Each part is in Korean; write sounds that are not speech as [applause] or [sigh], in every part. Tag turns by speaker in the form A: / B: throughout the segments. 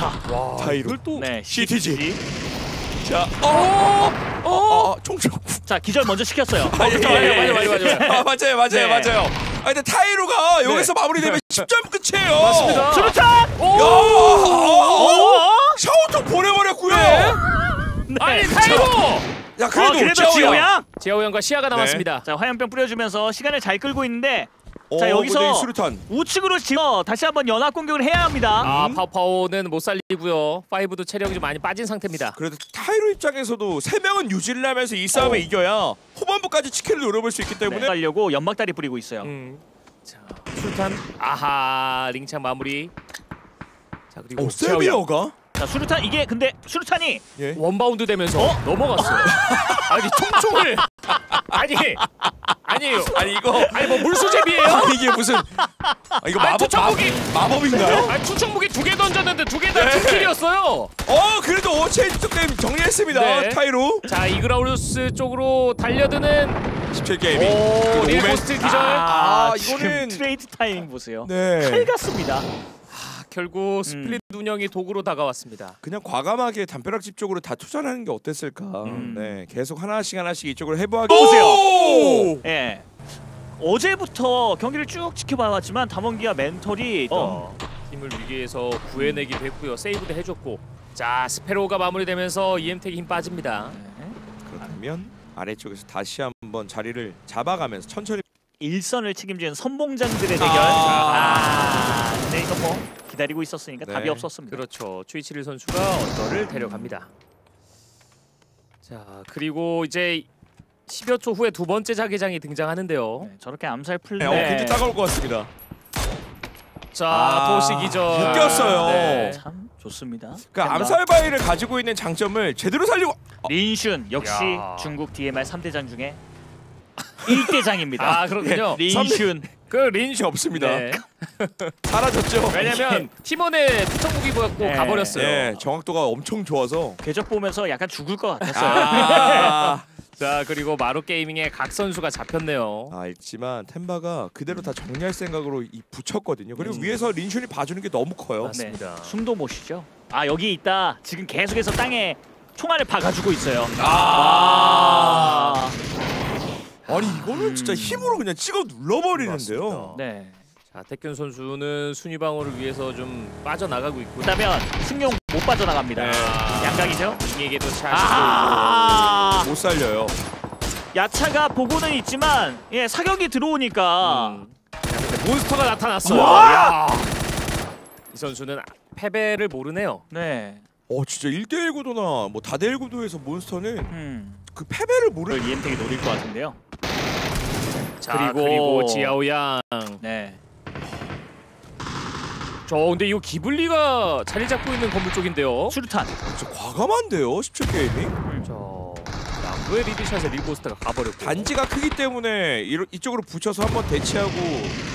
A: 자,
B: 타이로.
C: 이걸 또
A: 네,
B: CTG. 자,
C: 어!
B: 어,
C: 어!
B: 어, 어, 총총.
A: 자 기절 먼저 시켰어요.
B: 아, 예,
C: 맞아요,
B: 예,
C: 맞아요, 맞아요, 맞아요.
B: 아, 맞아요, 맞아요,
A: 네.
B: 맞아요. 아, 근데 타이로가 여기서 마무리되면 10점 끝이에요.
C: 맞습니다.
A: 수류탄!
B: 야, 어,
A: 어?
B: 샤오톡 보내버렸고요.
A: 네.
C: 아니 타이로!
B: 야,
A: 어,
B: 그래도,
A: 그래도
B: 짜오야.
A: 지호 양.
C: 지하우 형과 시야가 남았습니다.
A: 자 화염병 뿌려주면서 시간을 잘 끌고 있는데
B: 어,
A: 자, 여기서-
B: 수류탄.
A: 우측으로 지어 다시 한번 연합 공격을 해야 합니다.
C: 아 파워파워는 못 살리고요. 파이브도 체력이 좀 많이 빠진 상태입니다.
B: 그래도 타이로 입장에서도 세 명은 유지를 하면서 이 싸움에
C: 어.
B: 이겨야 후반부까지 치킨을 노려볼 수 있기
A: 네.
B: 때문에
A: 가려고 연막 다 뿌리고 있어요.
C: 음. 자 술탄 아하 링창 마무리. 자 그리고
B: 어,
C: 지하우 형.
B: 세비어가
A: 자 수류탄 이게 근데 수류탄이
B: 예.
C: 원바운드 되면서 넘어갔어요. [laughs] 아니 총총을 [laughs] 아니 아니에요.
B: 아니 이거
C: 아니 뭐 물수제비예요?
B: 아니 이게 무슨 아, 이거
C: 아니,
B: 마법
C: 투척무기!
B: 마, 법인가요
C: 아니 추천무기 두 개 던졌는데 두 개다
B: 네.
C: 투킬이었어요.
B: 어 그래도 체인지 게임 정리했습니다
C: 네.
B: 타이로
C: 자 이그라우루스 쪽으로 달려드는
B: 17 게이밍
C: 오
B: 그리고 오멘.
C: 릴고스트 기절.
A: 아,
B: 아, 이거는-
A: 트레이드 타이밍 보세요.
B: 네
A: 칼 같습니다.
C: 결국 스플릿 운영이 독으로 다가왔습니다.
B: 그냥 과감하게 담벼락집 쪽으로 다 투자하는 게 어땠을까
A: 음.
B: 네 계속 하나씩 하나씩 이쪽으로 확보하기
A: 보세요.
B: 오!
A: 예. 어제부터 경기를 쭉 지켜봐왔지만 담원기와 멘털이
C: 어. 팀을 위기에서 구해내기도 했고요. 세이브도 해줬고. 자 스페로가 마무리되면서 EM택이 힘 빠집니다.
A: 네.
B: 그렇다면 아래쪽에서 다시 한번 자리를 잡아가면서 천천히
A: 일선을 책임지는 선봉장들의 대결.
B: 아.
A: 아, 근데 이거 뭐 기다리고 있었으니까
B: 네.
A: 답이 없었습니다.
C: 그렇죠. 추이치릴 선수가 언더를 데려갑니다. 자 그리고 이제 10여 초 후에 두 번째 자기장이 등장하는데요.
A: 네, 저렇게 암살 플레이.
B: 네, 어, 굉장히 따가울 것 같습니다
C: 자
B: 아,
C: 도시 기절.
B: 웃겼어요.
C: 네.
A: 참 좋습니다.
B: 그러니까 암살 바위를 가지고 있는 장점을 제대로 살리고
A: 린슌 역시
C: 야.
A: 중국 DMR 3대장 중에 1대장입니다.
C: 아 그렇군요.
A: 린슌.
C: 그 린슈
B: 이 없습니다
C: 네. [laughs]
B: 사라졌죠
C: 왜냐면 팀원의 투척무기 보였고
A: 네.
C: 가버렸어요.
B: 네 정확도가 엄청 좋아서
A: 궤적 보면서 약간 죽을 것 같았어요.
B: 아, [laughs]
C: 자 그리고 마루 게이밍의 각 선수가 잡혔네요.
B: 아 있지만 템바가 그대로 다 정리할 생각으로 이 붙였거든요 그리고
C: 음.
B: 위에서 린슌이 봐주는 게 너무 커요
C: 맞습니다.
A: 네, 숨도 못 쉬죠. 아 여기 있다. 지금 계속해서 땅에 총알을 박아주고 있어요.
B: 아,
A: 아,
B: 아니 이거는 진짜
A: 음.
B: 힘으로 그냥 찍어 눌러버리는데요
C: 맞습니다.
A: 네.
C: 자 태균 선수는 순위 방어를 위해서 좀 빠져나가고 있고.
A: 그렇다면 승용 못 빠져나갑니다.
C: 네.
A: 양각이죠.
C: 빙에게도 샷이
A: 아,
B: 못 살려요
A: 야차가 보고는 있지만 예 사격이 들어오니까
C: 음. 자, 근데 몬스터가 나타났어요. 야. 이 선수는 패배를 모르네요.
A: 네.
B: 어 진짜 1대1 구도나 뭐 다대1 구도에서 몬스터는
A: 음.
B: 그 패배를 모르
A: 그걸 이엠텍이 노릴 것 같은데요.
C: 자 그리고,
A: 그리고-
C: 지아오양.
A: 네.
C: 저 근데 이거 기블리가 자리 잡고 있는 건물 쪽인데요.
A: 수류탄.
B: 진짜 과감한데요 17 게이밍
C: 저 양부의 lead shot에 릴고스트가 가버렸고.
B: 단지가 크기 때문에 이로, 이쪽으로 붙여서 한번 대치하고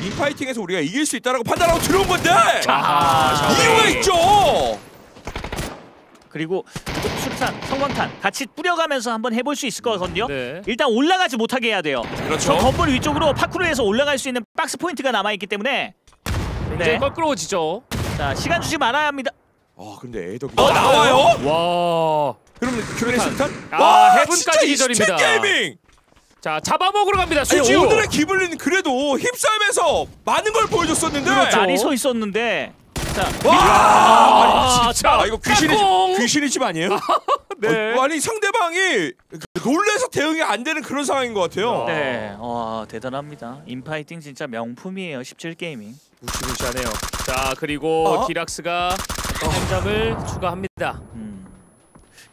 B: 인파이팅에서 우리가 이길 수 있다라고 판단하고 들어온 건데
C: 아하,
B: 이유가
C: 샤오이.
B: 있죠
A: 그리고 수류탄, 섬광탄 같이 뿌려가면서 한번 해볼 수 있을 거거든요.
C: 네.
A: 일단 올라가지 못하게 해야 돼요. 저
B: 그렇죠
A: 건물 위쪽으로 파쿠르에서 올라갈 수 있는 박스 포인트가 남아 있기 때문에
C: 굉장히
A: 네.
C: 껄끄러워지죠.
A: 자 시간 주지 말아야 합니다.
B: 아 근데 에이덕
A: 어,
B: 나와요?
C: 와.
B: 그러면 수류탄?
C: 아, 헤븐까지 기절입니다.
B: 17 게이밍
C: 자 잡아먹으러 갑니다. 수지우.
B: 오늘의 기블리는 그래도 힘싸움에서 많은 걸 보여줬었는데
C: 그렇죠.
A: 날이 서 있었는데 자
B: 와
C: 아,
B: 아니 진짜 아, 이거 귀신이! 귀신이 집 아니에요? [laughs]
C: 네.
B: 어, 아니 상대방이 놀래서 대응이 안 되는 그런 상황인 것 같아요.
A: 네, 와 대단합니다. 인파이팅 진짜 명품이에요. 17 게이밍.
C: 무시무시하네요. 자 그리고
B: 어?
C: 디락스가 한 점을 추가합니다.
A: 음.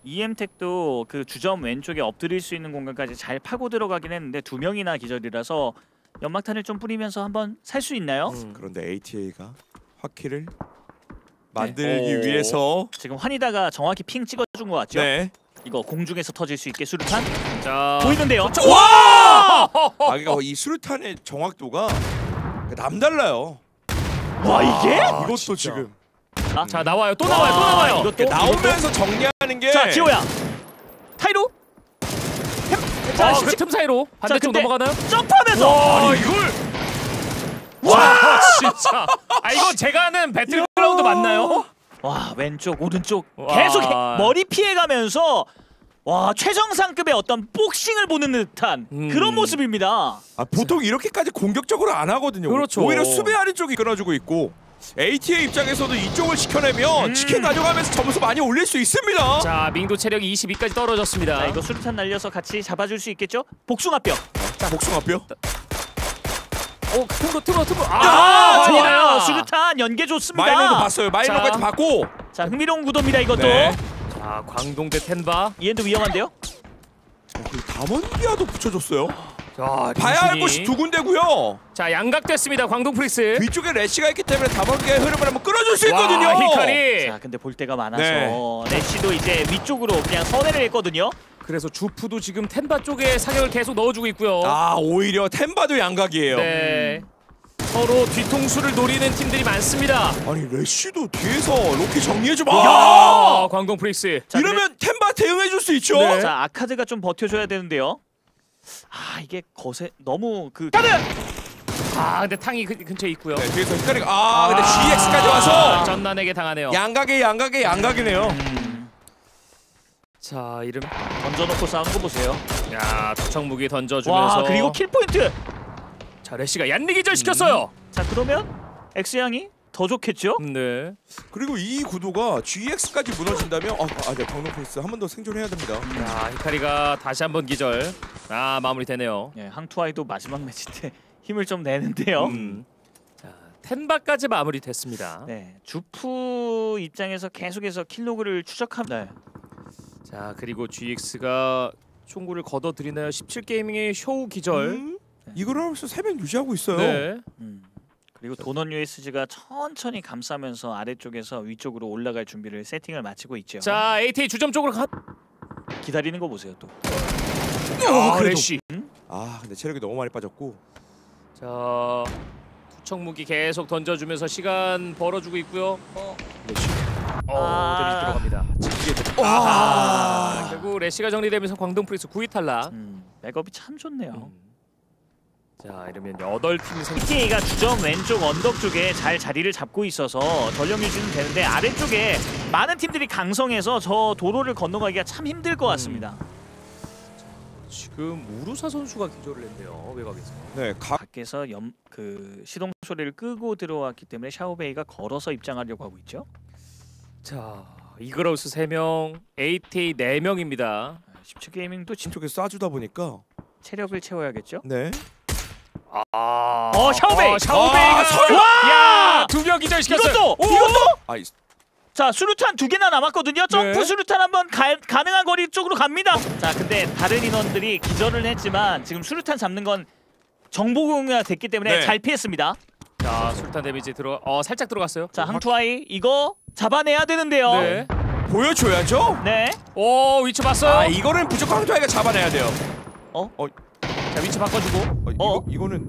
A: EM택도 그 주점 왼쪽에 엎드릴 수 있는 공간까지 잘 파고 들어가긴 했는데 두 명이나 기절이라서 연막탄을 좀 뿌리면서 한번 살 수 있나요?
C: 음.
B: 그런데 ATA가 화키를 만들기
C: 오.
B: 위해서
A: 지금 환희다가 정확히 핑 찍어준 것 같죠?
B: 네.
A: 이거 공중에서 터질 수 있게 수류탄
C: 자
A: 보이는데요?
B: 와! 아 그러니까 이 수류탄의 정확도가 남달라요.
A: 와 이게?
B: 이것도 지금
C: 자 나와요. 또 나와요. 또 나와요.
A: 이것도
B: 나오면서 정리하는 게
A: 자 지호야 타이로
C: 자,
A: 자,
C: 그틈 사이로 반대쪽 넘어가나요?
A: 점프하면서
C: 와 이걸 와 [laughs] 진짜 아 이거 제가 아는 배틀그라운드 맞나요?
A: 와 왼쪽 오른쪽
C: 와.
A: 계속 해- 머리 피해가면서 와 최정상급의 어떤 복싱을 보는 듯한
C: 음.
A: 그런 모습입니다.
B: 아, 보통 이렇게까지 공격적으로 안 하거든요.
C: 그렇죠.
B: 오히려 수비하는 쪽이 끊어주고 있고 ATA 입장에서도 이쪽을 지켜내면
A: 음.
B: 치킨 가져가면서 점수 많이 올릴 수 있습니다.
C: 자 민도 체력이 22까지 떨어졌습니다.
A: 자 이거 수류탄 날려서 같이 잡아줄 수 있겠죠? 복숭아뼈.
B: 복숭아뼈.
C: 오 틈거 틈거 틈거.
A: 아,
C: 아,
A: 좋아요.
C: 아니다.
A: 수류탄 연계 좋습니다.
B: 마이너도 봤어요. 마이너까지
C: 자.
B: 봤고.
A: 자 흥미로운 구도입니다 이것도.
B: 네.
C: 자 광동 대 텐바.
A: 이엔드 위험한데요?
B: 어, 그리고 담원기아도 붙여줬어요.
C: 자
B: 봐야 할. 곳이 두 군데고요.
C: 자 양각됐습니다 광동 프릭스.
B: 뒤쪽에 래시가 있기 때문에 담원기아의 흐름을 한번 끊어줄 수 있거든요.
C: 와, 히카리.
A: 자 근데 볼 데가 많아서
B: 네.
A: 래쉬도 이제 위쪽으로 그냥 선회를 했거든요.
C: 그래서 주프도 지금 텐바 쪽에 사격을 계속 넣어주고 있고요.
B: 아 오히려 템바도 양각이에요.
C: 네. 서로 뒤통수를 노리는 팀들이 많습니다.
B: 아니 래쉬도 뒤에서 로키 정리해주면
C: 아, 광동 프릭스.
A: 자,
B: 이러면 템바 대응해줄 수 있죠.
C: 네.
A: 자 아카드가 좀 버텨줘야 되는데요. 아 이게 거세 너무 그
C: 아, 근데 탕이 근, 근처에 있고요.
B: 네, 뒤에서 히카리가 아 근데 GX까지 와서
C: 전난에게 당하네요.
B: 양각의 양각의 양각이네요.
A: 음,
C: 자, 이름.
A: 던져놓고 싸우는 거 보세요.
C: 야, 투척 무기 던져주면서.
A: 와 그리고 kill point.
C: 자, 레시가 얀리 기절 시켰어요.
A: 자 그러면 엑스 양이 더 좋겠죠?
C: 네.
B: 그리고 이 구도가 GX까지 무너진다면 아, 아 네, 방금 페이스 한 번 더 생존해야 됩니다.
C: 자, 히카리가 다시 한 번 기절. 아, 마무리되네요.
A: 예, 항투아이도 마지막 매치 때 [laughs] 힘을 좀 내는데요.
B: 음.
C: 자, 텐바까지 마무리됐습니다.
A: 네, 주프 입장에서 계속해서 kill log를 추적합니다. 네.
C: 자, 그리고 GX가 총구를 걷어들이나요? 17게이밍의 쇼 기절.
B: 음? 이걸 하면서 세명 유지하고 있어요.
C: 네.
A: 음. 그리고 도넛 USG가 천천히 감싸면서 아래쪽에서 위쪽으로 올라갈 준비를 세팅을 마치고 있죠.
C: 자, AT 주점 쪽으로 가.
A: 기다리는 거 보세요 또.
C: 아,
B: 그래도.
C: 레시.
B: 아 근데 체력이 너무 많이 빠졌고.
C: 자, 투척 무기 계속 던져주면서 시간 벌어주고 있고요. 어. 어,
A: 아.
C: 데미지 들어갑니다.
B: 와.
C: 아, 결국 레시가 정리되면서 광동 프릭스 9위 탈락.
A: 음, 백업이 참 좋네요.
C: 음. 자, 이러면 8팀 생.
A: PTA가 주점 왼쪽 언덕 쪽에 잘 자리를 잡고 있어서 전력 유지는 되는데 아래쪽에 많은 팀들이 강성해서 저 도로를 건너가기가 참 힘들 것 같습니다.
C: 지금 우루사 선수가 기절을 했네요. 외곽에서.
B: 네, 각
A: 밖에서 염, 그 시동 소리를 끄고 들어왔기 때문에 샤오베이가 걸어서 입장하려고 하고 있죠.
C: 자, 이그라우스 3명, ATA 4명입니다.
A: 17 게이밍도 진
B: 쪽에 쏴주다 보니까
A: 체력을 채워야겠죠.
B: 네.
C: 아.
A: 어, 샤오베이!
C: 어, 샤오베이가
B: 아, 설마!
A: 야!
C: 두 명 기절 시켰어요.
A: 이것도
C: 오!
A: 이것도
B: 아 이-
A: 자 수류탄 두 개나 남았거든요. 점프
C: 네.
A: 수류탄 한번 가, 가능한 거리 쪽으로 갑니다. 자 근데 다른 인원들이 기절을 했지만 지금 수류탄 잡는 건 정보 공유가 됐기 때문에
B: 네.
A: 잘 피했습니다.
C: 자, 술탄 데미지 들어 어, 살짝 들어갔어요.
A: 자 항투아이 이거 잡아내야 되는데요.
C: 네.
B: 보여줘야죠.
A: 네.
C: 오, 위치 봤어요?
B: 아 이거는 무조건 황토아이가 잡아내야 돼요.
C: 자, 위치 바꿔 주고.
B: 어, 이거
A: 어?
B: 이거는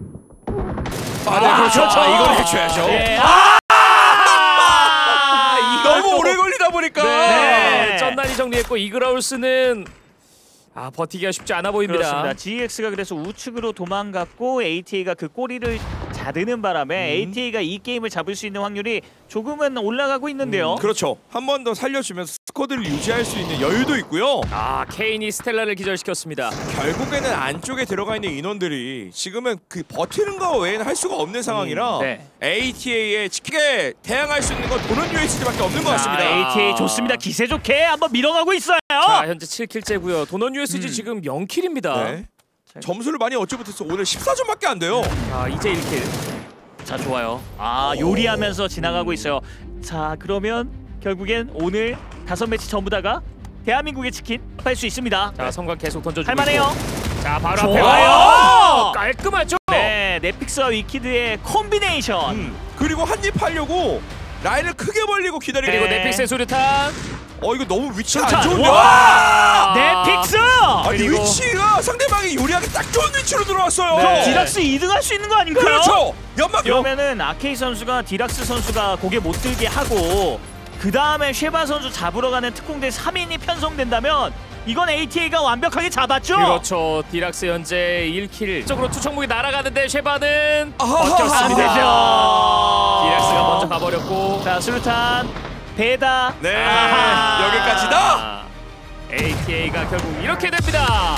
A: 아,
B: 아, 네, 그렇죠.
A: 그렇죠.
B: 아, 이걸 해줘야죠.
A: 네. 아! 이걸
B: 너무
A: 또-
B: 오래 걸리다 보니까
C: 네.
A: 네.
C: 쩐난이 정리했고 이그라우스는 아, 버티기가 쉽지 않아 보입니다.
A: 그렇습니다. GX가 그래서 우측으로 도망갔고 ATA가 그 꼬리를 자르는 바람에
B: 음.
A: ATA가 이 게임을 잡을 수 있는 확률이 조금은 올라가고 있는데요.
B: 그렇죠. 한 번 더 살려주면서 스쿼드를 유지할 수 있는 여유도 있고요.
C: 아, 케인이 스텔라를 기절시켰습니다.
B: 결국에는 안쪽에 들어가 있는 인원들이 지금은 그 버티는 거 외에는 할 수가 없는 상황이라
A: 네.
B: ATA에 지키게 대항할 수 있는 건 도는 USG밖에 없는 것
A: 자,
B: 같습니다.
A: ATA 좋습니다. 기세 좋게 한번 밀어가고 있어요.
C: 자, 현재 7킬째고요. 도넌 USG
A: 음.
C: 지금 0킬입니다.
B: 네. 점수를 많이 얻지 못해서 오늘 14점밖에 안 돼요.
C: 자, 이제 1kill.
A: 자 좋아요. 아 요리하면서 지나가고 있어요. 자 그러면 결국엔 오늘 다섯 매치 전부 다가 대한민국의 치킨 할 수 있습니다.
C: 자, 섬광 계속 던져주고
A: 할만해요.
C: 자, 바로 앞에
A: 좋아요.
C: 와요. 깔끔하죠?
A: 네, 넷픽스와 위키드의 콤비네이션.
B: 음. 그리고 한입 하려고 라인을 크게 벌리고 기다리고
C: 그리고
A: 네.
C: 넷픽스의 수류탄.
B: 어 이거 너무 위치가
A: 수류탄.
B: 안 좋은데
C: 와!
A: 넷픽스.
B: 아니
C: 그리고-
B: 위치가 상대방이 요리하기 딱 좋은 위치로 들어왔어요
C: 네.
A: 디락스 2등 할 수 있는 거 아닌가요?
B: 그렇죠 연막
A: 그러면은 아케이 선수가 디락스 선수가 고개 못 들게 하고 그 다음에 쉐바 선수 잡으러 가는 특공대 3인이 편성된다면 이건 ATA가 완벽하게 잡았죠.
C: 그렇죠. 디락스 현재 1kill. 쪽으로 투척무기 날아가는데 쉐바는
B: 아하.
A: 안 되죠.
C: 디락스가 먼저 가버렸고.
A: 자 수류탄 배다.
B: 네
A: 아하.
B: 여기까지다.
C: ATA가 결국 이렇게 됩니다.